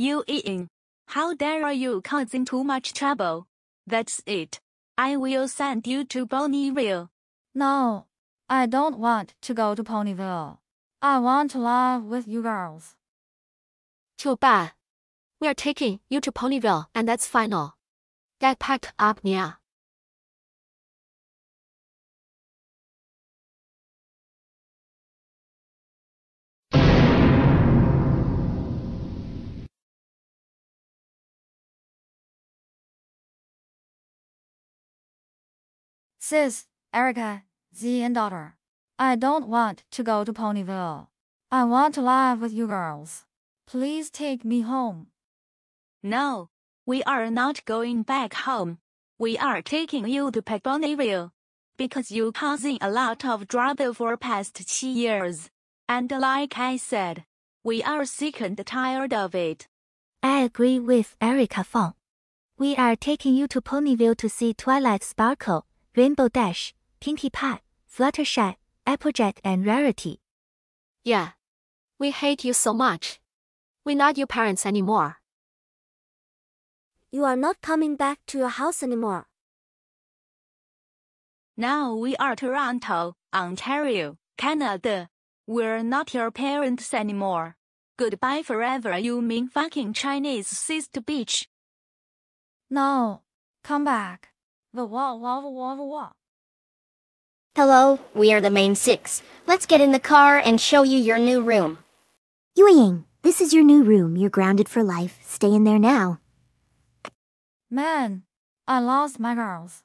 Yueying. How dare you causing too much trouble? That's it. I will send you to Ponyville. No, I don't want to go to Ponyville. I want to live with you girls. Too bad. We are taking you to Ponyville, and that's final. Get packed up, Mia. Sis, Erica, Z and daughter. I don't want to go to Ponyville. I want to live with you girls. Please take me home. No, we are not going back home. We are taking you to Ponyville. Because you causing a lot of trouble for past two years. And like I said, we are sick and tired of it. I agree with Erica Fong. We are taking you to Ponyville to see Twilight Sparkle, Rainbow Dash, Pinkie Pie, Fluttershy, Applejack, and Rarity. Yeah. We hate you so much. We're not your parents anymore. You are not coming back to your house anymore. Now we are Toronto, Ontario, Canada. We're not your parents anymore. Goodbye forever, you mean fucking Chinese sister bitch. No, come back. The wah wah wah wah wah. Hello, we are the main six. Let's get in the car and show you your new room. Yueying, this is your new room. You're grounded for life. Stay in there now. Man, I lost my girls.